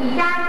你家